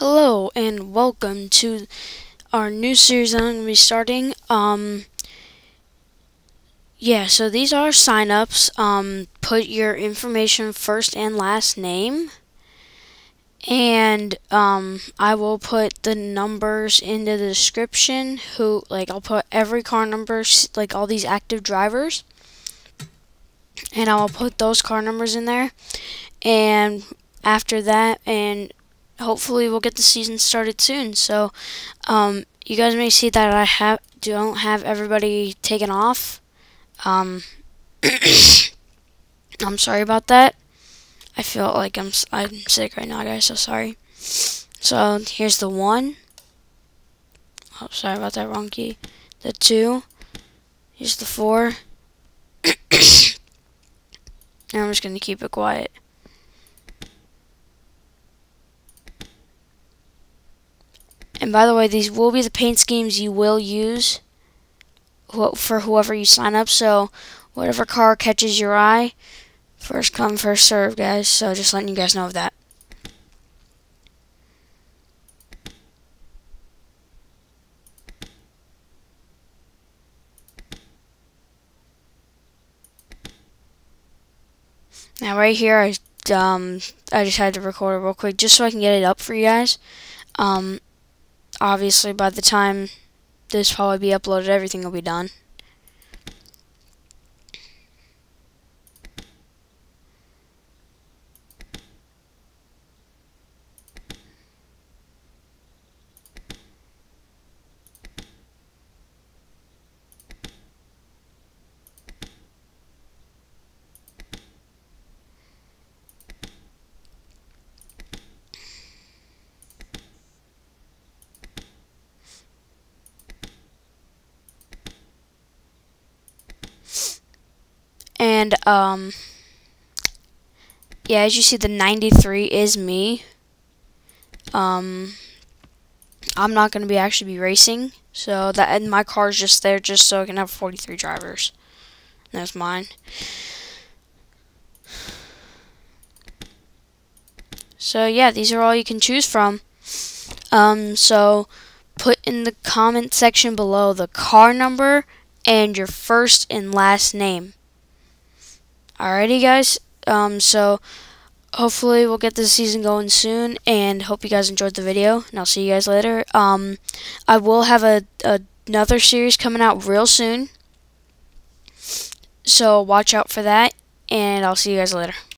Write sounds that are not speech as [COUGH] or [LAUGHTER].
Hello and welcome to our new series I'm going to be starting. Um, yeah, so these are signups. Um, put your information first and last name. And um, I will put the numbers in the description. Who like I'll put every car number, like all these active drivers, and I will put those car numbers in there. And after that, and hopefully we'll get the season started soon. So um, you guys may see that I have don't have everybody taken off. Um, [COUGHS] I'm sorry about that. I feel like I'm I'm sick right now, guys. So sorry. So here's the one. Oh, sorry about that wrong key. The two. Here's the four. [COUGHS] and I'm just gonna keep it quiet. And by the way, these will be the paint schemes you will use for whoever you sign up. So whatever car catches your eye, first come, first serve, guys. So just letting you guys know of that. Now right here, I um I just had to record it real quick just so I can get it up for you guys. Um, obviously by the time this probably be uploaded, everything will be done. And, um, yeah, as you see, the 93 is me. Um, I'm not going to be actually be racing. So that and my car's just there just so I can have 43 drivers. That's mine. So yeah, these are all you can choose from. Um, so put in the comment section below the car number and your first and last name. Alrighty, guys. Um, so hopefully we'll get this season going soon, and hope you guys enjoyed the video. And I'll see you guys later. Um, I will have a, a another series coming out real soon, so watch out for that. And I'll see you guys later.